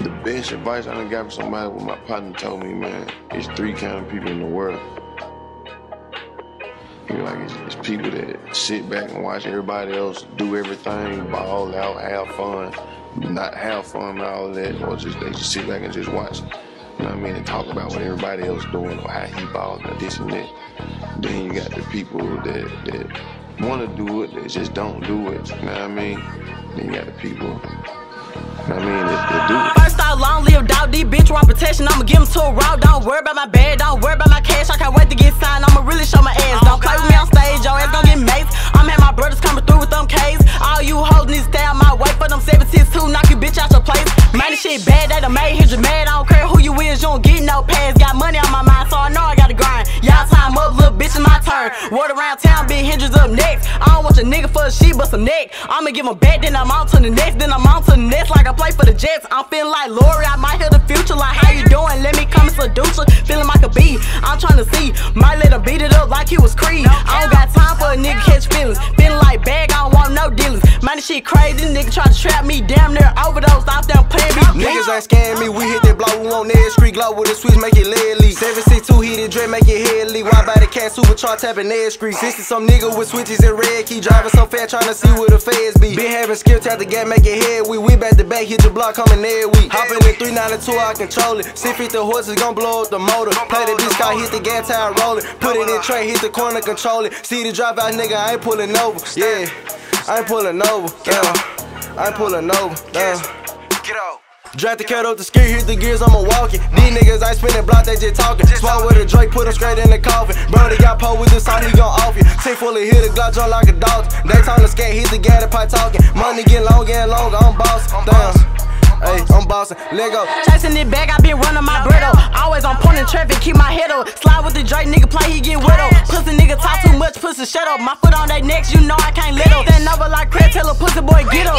The best advice I done got from somebody what my partner told me, man, is three kind of people in the world. You know, like it's, it's people that sit back and watch everybody else do everything, ball out, have fun, not have fun and all of that, or just they just sit back and just watch. You know what I mean? And talk about what everybody else doing or how he balls and this and that. Then you got the people that that want to do it, they just don't do it. You know what I mean? Then you got the people. You know what I mean? That, that do it. Protection. I'ma give them to a route. Don't worry about my bed, don't worry about my cash. I can't wait to get signed. I'ma really show my ass. Don't play with me on stage, your ass gon' get maced. I'm had my brothers coming through with them K's. All you hoes need to stay out my way for them 76 2 knock you bitch out your place. Man, this shit bad, they done made Hendrix mad. I don't care who you is, you don't get no pass. Got money on my mind, so I know I gotta grind. Y'all time up, little bitch, it's my turn. Word around town, big Hendrix up next. I don't want your nigga for a shit, but some neck. I'ma give him back, then I'm on to the next, then I'm on to the next like play for the Jets. I'm feeling like Lori, I might hear the future. Like, how you doing? Let me come and seduce. Feeling like a bee, I'm trying to see. Might let him beat it up like he was Creed. I don't got this shit crazy. Nigga try to trap me, damn near overdose off them playing me. Niggas ain't scaring me, we hit that block, we want Ned Street Glow with a switch, make it lead lead. 762 heated dread, make it head lead. Why by the cat supercharged tapping Ned Street? 60 some nigga with switches and red key, driving so fast, trying to see where the feds be. Been having skill tap the gap, make it head we we back to back, hit the block, coming every week. Hopping in 392, I control it. 650 horses gon' blow up the motor. Play the disc, I hit the gas tire, roll it. Put it in tray, hit the corner, control it. See the drop out, nigga, I ain't pulling over. Yeah, I ain't pulling over. Damn, I ain't pulling over. Damn. Get out. Draft the cat up the ski, hit the gears, I'ma walking. These niggas ain't spinning block, they just talking. Swap with a Drake, put him straight in the coffin. Brody got po with the song, he gon' off you. Tank full of hit the Glock, jump like a dog. They time to skate, hit the gas, the pipe talking. Money get long, getting longer, I'm boss. Damn. Hey, I'm bossing. Let go. Chasing it back, I been running my bread up. Always on point in traffic, keep my head up. Slide with the Drake, nigga play, he get wet up. Pussy nigga pussy shut up. My foot on their necks, you know I can't let up. Stand over like crack, tell a pussy boy get up.